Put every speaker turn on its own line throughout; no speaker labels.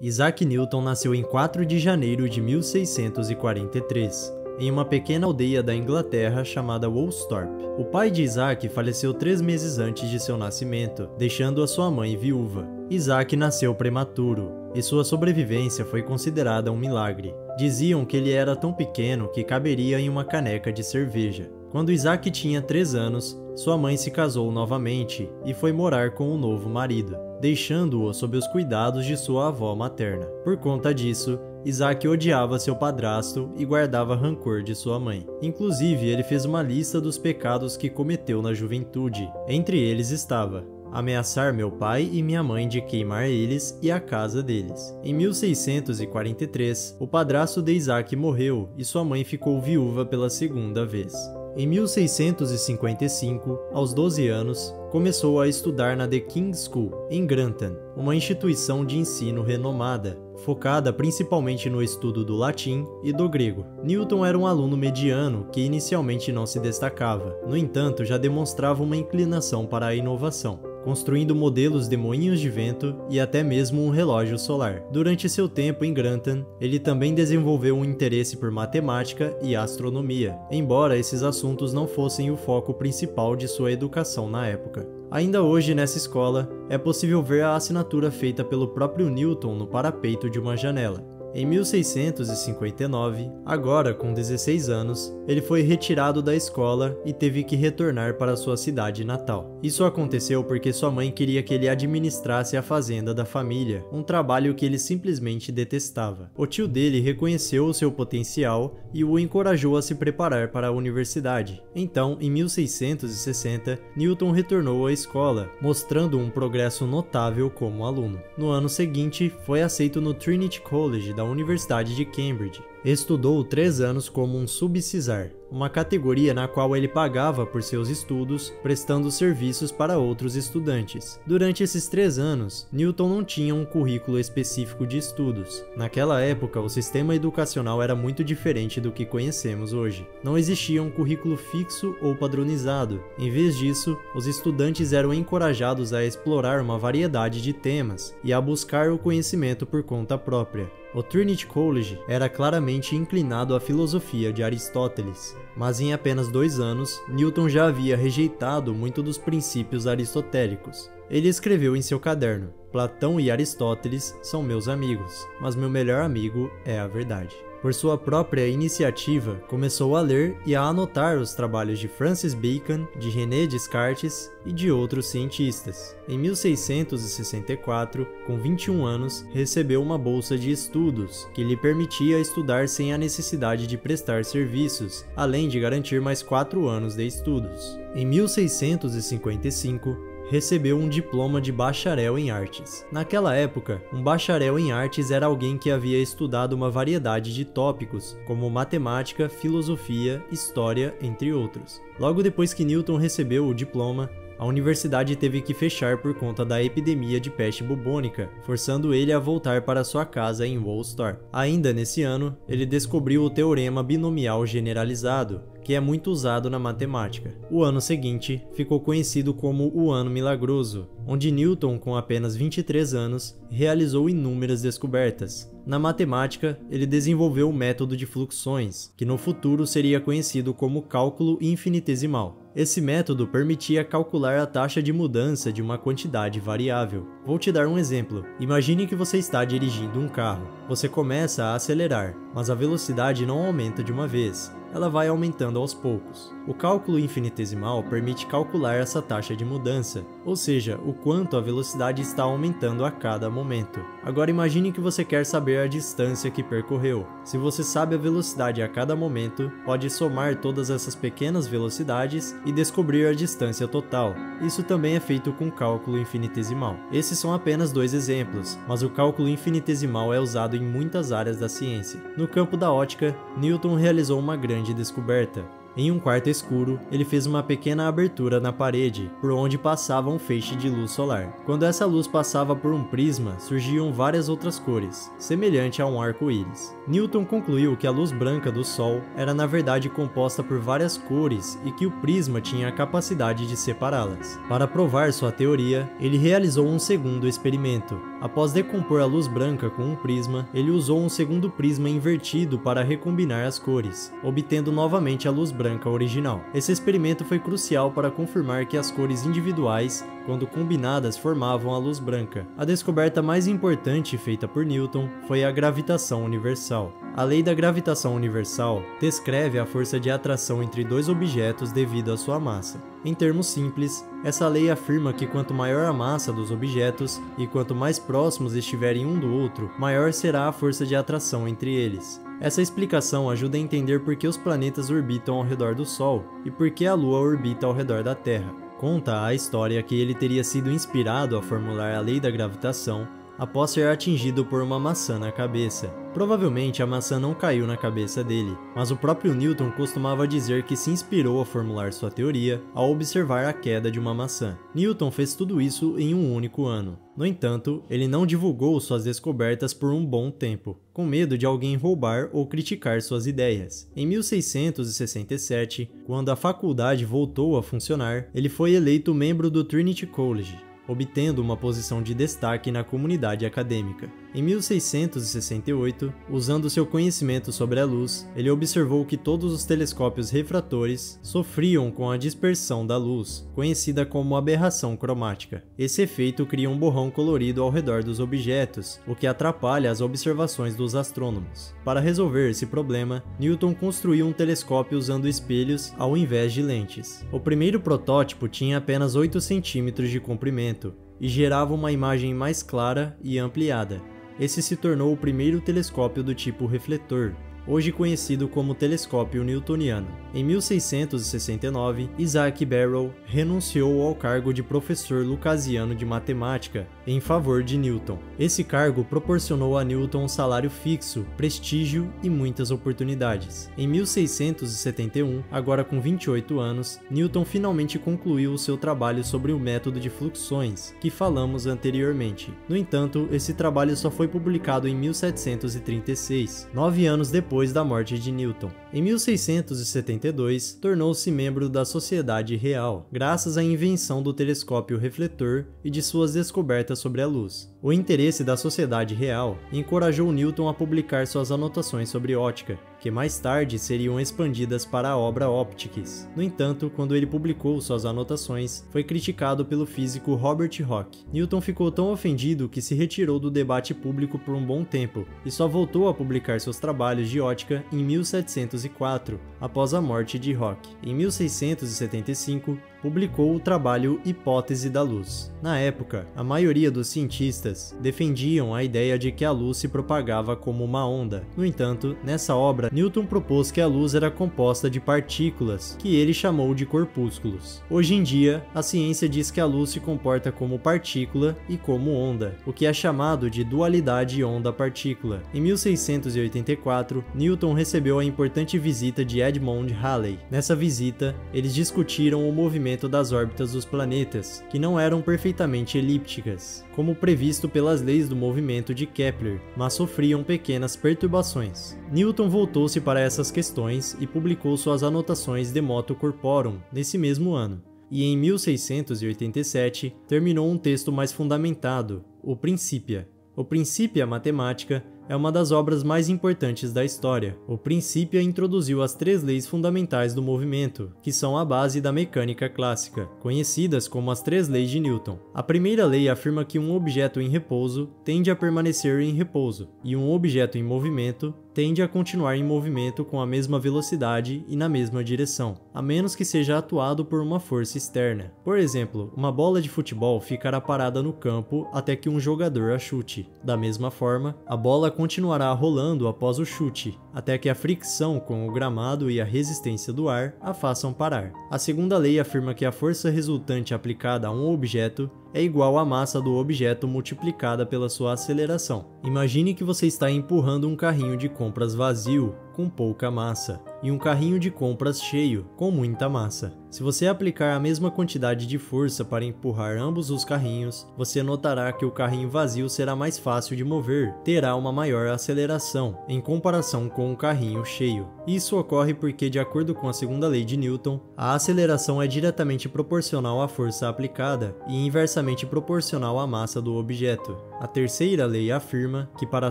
Isaac Newton nasceu em 4 de janeiro de 1643, em uma pequena aldeia da Inglaterra chamada Woolsthorpe. O pai de Isaac faleceu três meses antes de seu nascimento, deixando a sua mãe viúva. Isaac nasceu prematuro, e sua sobrevivência foi considerada um milagre. Diziam que ele era tão pequeno que caberia em uma caneca de cerveja. Quando Isaac tinha 3 anos, sua mãe se casou novamente e foi morar com um novo marido, deixando-o sob os cuidados de sua avó materna. Por conta disso, Isaac odiava seu padrasto e guardava rancor de sua mãe. Inclusive, ele fez uma lista dos pecados que cometeu na juventude. Entre eles estava ameaçar meu pai e minha mãe de queimar eles e a casa deles. Em 1643, o padrasto de Isaac morreu e sua mãe ficou viúva pela segunda vez. Em 1655, aos 12 anos, começou a estudar na The King's School, em Grantham, uma instituição de ensino renomada, focada principalmente no estudo do latim e do grego. Newton era um aluno mediano que inicialmente não se destacava, no entanto, já demonstrava uma inclinação para a inovação construindo modelos de moinhos de vento e até mesmo um relógio solar. Durante seu tempo em Grantham, ele também desenvolveu um interesse por matemática e astronomia, embora esses assuntos não fossem o foco principal de sua educação na época. Ainda hoje, nessa escola, é possível ver a assinatura feita pelo próprio Newton no parapeito de uma janela. Em 1659, agora com 16 anos, ele foi retirado da escola e teve que retornar para sua cidade natal. Isso aconteceu porque sua mãe queria que ele administrasse a fazenda da família, um trabalho que ele simplesmente detestava. O tio dele reconheceu o seu potencial e o encorajou a se preparar para a universidade. Então, em 1660, Newton retornou à escola, mostrando um progresso notável como aluno. No ano seguinte, foi aceito no Trinity College da Universidade de Cambridge. Estudou três anos como um subcisar, uma categoria na qual ele pagava por seus estudos, prestando serviços para outros estudantes. Durante esses três anos, Newton não tinha um currículo específico de estudos. Naquela época, o sistema educacional era muito diferente do que conhecemos hoje. Não existia um currículo fixo ou padronizado. Em vez disso, os estudantes eram encorajados a explorar uma variedade de temas e a buscar o conhecimento por conta própria. O Trinity College era claramente inclinado à filosofia de Aristóteles, mas em apenas dois anos, Newton já havia rejeitado muito dos princípios aristotélicos. Ele escreveu em seu caderno: Platão e Aristóteles são meus amigos, mas meu melhor amigo é a verdade. Por sua própria iniciativa, começou a ler e a anotar os trabalhos de Francis Bacon, de René Descartes e de outros cientistas. Em 1664, com 21 anos, recebeu uma bolsa de estudos que lhe permitia estudar sem a necessidade de prestar serviços, além de garantir mais quatro anos de estudos. Em 1655, recebeu um diploma de bacharel em artes. Naquela época, um bacharel em artes era alguém que havia estudado uma variedade de tópicos, como matemática, filosofia, história, entre outros. Logo depois que Newton recebeu o diploma, a universidade teve que fechar por conta da epidemia de peste bubônica, forçando ele a voltar para sua casa em Woolsthorpe. Ainda nesse ano, ele descobriu o teorema binomial generalizado, que é muito usado na matemática. O ano seguinte ficou conhecido como o Ano Milagroso, onde Newton, com apenas 23 anos, realizou inúmeras descobertas. Na matemática, ele desenvolveu o método de fluxões, que no futuro seria conhecido como cálculo infinitesimal. Esse método permitia calcular a taxa de mudança de uma quantidade variável. Vou te dar um exemplo. Imagine que você está dirigindo um carro. Você começa a acelerar, mas a velocidade não aumenta de uma vez ela vai aumentando aos poucos. O cálculo infinitesimal permite calcular essa taxa de mudança, ou seja, o quanto a velocidade está aumentando a cada momento. Agora imagine que você quer saber a distância que percorreu. Se você sabe a velocidade a cada momento, pode somar todas essas pequenas velocidades e descobrir a distância total. Isso também é feito com cálculo infinitesimal. Esses são apenas dois exemplos, mas o cálculo infinitesimal é usado em muitas áreas da ciência. No campo da ótica, Newton realizou uma grande descoberta Em um quarto escuro, ele fez uma pequena abertura na parede, por onde passava um feixe de luz solar. Quando essa luz passava por um prisma, surgiam várias outras cores, semelhante a um arco-íris. Newton concluiu que a luz branca do Sol era na verdade composta por várias cores e que o prisma tinha a capacidade de separá-las. Para provar sua teoria, ele realizou um segundo experimento. Após decompor a luz branca com um prisma, ele usou um segundo prisma invertido para recombinar as cores, obtendo novamente a luz branca branca original. Esse experimento foi crucial para confirmar que as cores individuais, quando combinadas, formavam a luz branca. A descoberta mais importante feita por Newton foi a gravitação universal. A lei da gravitação universal descreve a força de atração entre dois objetos devido à sua massa. Em termos simples, essa lei afirma que quanto maior a massa dos objetos e quanto mais próximos estiverem um do outro, maior será a força de atração entre eles. Essa explicação ajuda a entender por que os planetas orbitam ao redor do Sol e por que a Lua orbita ao redor da Terra. Conta a história que ele teria sido inspirado a formular a lei da gravitação após ser atingido por uma maçã na cabeça. Provavelmente a maçã não caiu na cabeça dele, mas o próprio Newton costumava dizer que se inspirou a formular sua teoria ao observar a queda de uma maçã. Newton fez tudo isso em um único ano. No entanto, ele não divulgou suas descobertas por um bom tempo, com medo de alguém roubar ou criticar suas ideias. Em 1667, quando a faculdade voltou a funcionar, ele foi eleito membro do Trinity College, obtendo uma posição de destaque na comunidade acadêmica. Em 1668, usando seu conhecimento sobre a luz, ele observou que todos os telescópios refratores sofriam com a dispersão da luz, conhecida como aberração cromática. Esse efeito cria um borrão colorido ao redor dos objetos, o que atrapalha as observações dos astrônomos. Para resolver esse problema, Newton construiu um telescópio usando espelhos ao invés de lentes. O primeiro protótipo tinha apenas 8 centímetros de comprimento e gerava uma imagem mais clara e ampliada. Esse se tornou o primeiro telescópio do tipo refletor, hoje conhecido como telescópio newtoniano. Em 1669, Isaac Barrow renunciou ao cargo de professor lucasiano de matemática em favor de Newton. Esse cargo proporcionou a Newton um salário fixo, prestígio e muitas oportunidades. Em 1671, agora com 28 anos, Newton finalmente concluiu o seu trabalho sobre o método de fluxões, que falamos anteriormente. No entanto, esse trabalho só foi publicado em 1736, nove anos depois da morte de Newton. Em 1672, tornou-se membro da Sociedade Real, graças à invenção do telescópio refletor e de suas descobertas sobre a luz. O interesse da Sociedade Real encorajou Newton a publicar suas anotações sobre ótica, que mais tarde seriam expandidas para a obra Optics. No entanto, quando ele publicou suas anotações, foi criticado pelo físico Robert Hooke. Newton ficou tão ofendido que se retirou do debate público por um bom tempo e só voltou a publicar seus trabalhos de ótica em 1704, após a morte de Hooke. Em 1675, publicou o trabalho Hipótese da Luz. Na época, a maioria dos cientistas defendiam a ideia de que a luz se propagava como uma onda. No entanto, nessa obra, Newton propôs que a luz era composta de partículas, que ele chamou de corpúsculos. Hoje em dia, a ciência diz que a luz se comporta como partícula e como onda, o que é chamado de dualidade onda-partícula. Em 1684, Newton recebeu a importante visita de Edmond Halley. Nessa visita, eles discutiram o movimento movimento das órbitas dos planetas, que não eram perfeitamente elípticas, como previsto pelas leis do movimento de Kepler, mas sofriam pequenas perturbações. Newton voltou-se para essas questões e publicou suas anotações de moto corporum nesse mesmo ano. E em 1687 terminou um texto mais fundamentado, o Principia. O Principia Matemática é uma das obras mais importantes da história. O Principia introduziu as três leis fundamentais do movimento, que são a base da mecânica clássica, conhecidas como as três leis de Newton. A primeira lei afirma que um objeto em repouso tende a permanecer em repouso, e um objeto em movimento tende a continuar em movimento com a mesma velocidade e na mesma direção, a menos que seja atuado por uma força externa. Por exemplo, uma bola de futebol ficará parada no campo até que um jogador a chute. Da mesma forma, a bola continuará rolando após o chute, até que a fricção com o gramado e a resistência do ar a façam parar. A segunda lei afirma que a força resultante aplicada a um objeto é igual à massa do objeto multiplicada pela sua aceleração. Imagine que você está empurrando um carrinho de compras vazio com pouca massa e um carrinho de compras cheio com muita massa. Se você aplicar a mesma quantidade de força para empurrar ambos os carrinhos, você notará que o carrinho vazio será mais fácil de mover, terá uma maior aceleração em comparação com o carrinho cheio. Isso ocorre porque, de acordo com a segunda lei de Newton, a aceleração é diretamente proporcional à força aplicada e inversamente proporcional à massa do objeto. A terceira lei afirma que para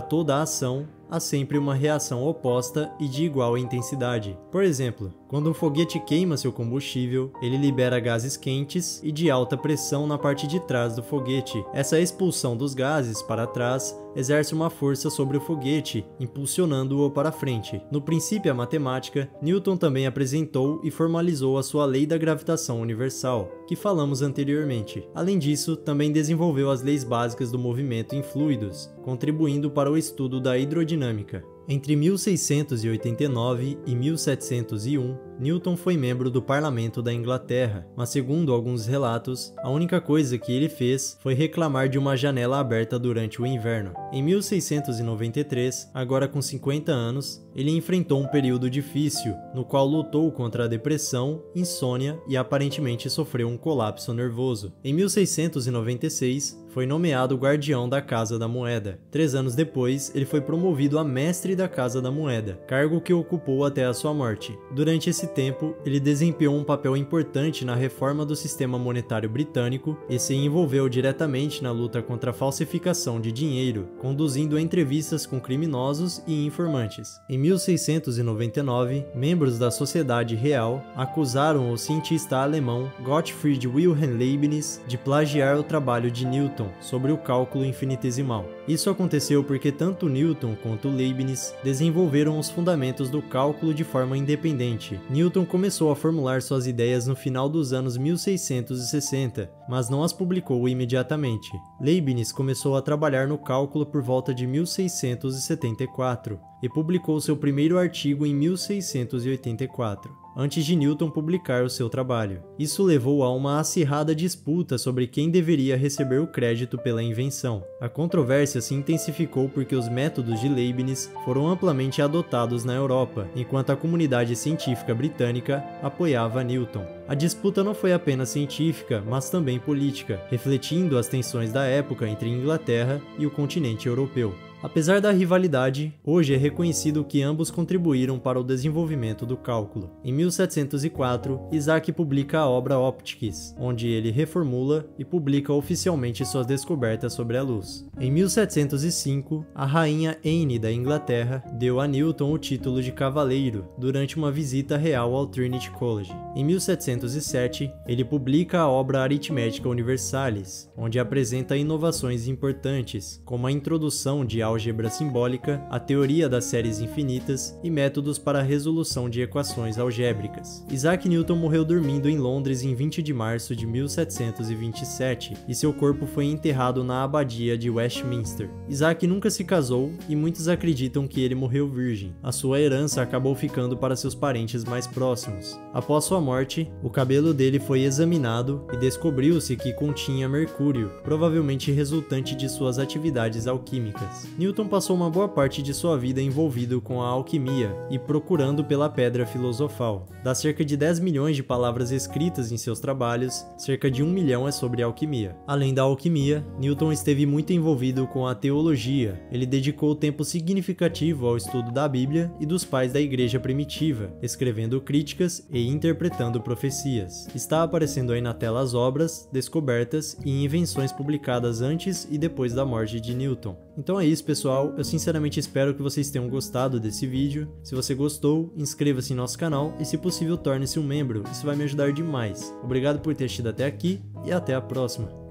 toda ação há sempre uma reação oposta e de igual intensidade. Por exemplo, quando um foguete queima seu combustível, ele libera gases quentes e de alta pressão na parte de trás do foguete. Essa expulsão dos gases para trás exerce uma força sobre o foguete, impulsionando-o para frente. No princípio matemática, Newton também apresentou e formalizou a sua lei da gravitação universal, que falamos anteriormente. Além disso, também desenvolveu as leis básicas do movimento em fluidos, contribuindo para o estudo da hidrodinâmica. Entre 1689 e 1701, Newton foi membro do parlamento da Inglaterra, mas segundo alguns relatos, a única coisa que ele fez foi reclamar de uma janela aberta durante o inverno. Em 1693, agora com 50 anos, ele enfrentou um período difícil, no qual lutou contra a depressão, insônia e aparentemente sofreu um colapso nervoso. Em 1696, foi nomeado guardião da Casa da Moeda. Três anos depois, ele foi promovido a mestre da Casa da Moeda, cargo que ocupou até a sua morte. Durante esse tempo, ele desempenhou um papel importante na reforma do sistema monetário britânico e se envolveu diretamente na luta contra a falsificação de dinheiro, conduzindo entrevistas com criminosos e informantes. Em 1699, membros da Sociedade Real acusaram o cientista alemão Gottfried Wilhelm Leibniz de plagiar o trabalho de Newton sobre o cálculo infinitesimal. Isso aconteceu porque tanto Newton quanto Leibniz desenvolveram os fundamentos do cálculo de forma independente. Newton começou a formular suas ideias no final dos anos 1660, mas não as publicou imediatamente. Leibniz começou a trabalhar no cálculo por volta de 1674 e publicou seu primeiro artigo em 1684 antes de Newton publicar o seu trabalho. Isso levou a uma acirrada disputa sobre quem deveria receber o crédito pela invenção. A controvérsia se intensificou porque os métodos de Leibniz foram amplamente adotados na Europa, enquanto a comunidade científica britânica apoiava Newton. A disputa não foi apenas científica, mas também política, refletindo as tensões da época entre Inglaterra e o continente europeu. Apesar da rivalidade, hoje é reconhecido que ambos contribuíram para o desenvolvimento do cálculo. Em 1704, Isaac publica a obra Optics, onde ele reformula e publica oficialmente suas descobertas sobre a luz. Em 1705, a rainha Anne da Inglaterra deu a Newton o título de cavaleiro durante uma visita real ao Trinity College. Em 1707, ele publica a obra Arithmetica Universalis, onde apresenta inovações importantes, como a introdução de álgebra simbólica, a teoria das séries infinitas e métodos para a resolução de equações algébricas. Isaac Newton morreu dormindo em Londres em 20 de março de 1727 e seu corpo foi enterrado na abadia de Westminster. Isaac nunca se casou e muitos acreditam que ele morreu virgem. A sua herança acabou ficando para seus parentes mais próximos. Após sua morte, o cabelo dele foi examinado e descobriu-se que continha mercúrio, provavelmente resultante de suas atividades alquímicas. Newton passou uma boa parte de sua vida envolvido com a alquimia e procurando pela pedra filosofal. Das cerca de 10 milhões de palavras escritas em seus trabalhos, cerca de 1 milhão é sobre alquimia. Além da alquimia, Newton esteve muito envolvido com a teologia. Ele dedicou tempo significativo ao estudo da Bíblia e dos pais da igreja primitiva, escrevendo críticas e interpretando profecias. Está aparecendo aí na tela as obras, descobertas e invenções publicadas antes e depois da morte de Newton. Então é isso, pessoal. Eu sinceramente espero que vocês tenham gostado desse vídeo. Se você gostou, inscreva-se em nosso canal e, se possível, torne-se um membro. Isso vai me ajudar demais. Obrigado por ter assistido até aqui e até a próxima.